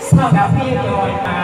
Sau đã phi rồi mà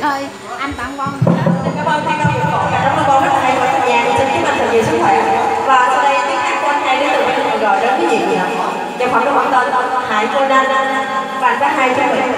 trời ơi, anh tặng con cảm ơn hai con rất là cảm ơn con rất hay của nhà thì xin chúc anh thật nhiều sức khỏe. Và sau đây, tiếng hát của anh hai đến từ bên gọi đến cái gì nhỉ? Cho khoảng khoảng tên hải cô đan. Và các hai cho mình